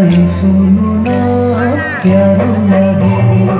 ơi sunu na ya rumadi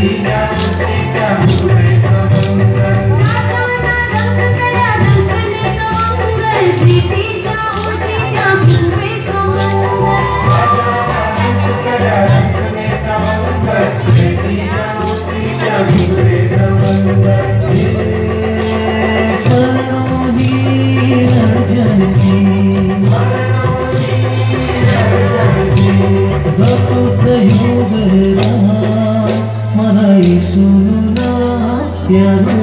vida. Yeah.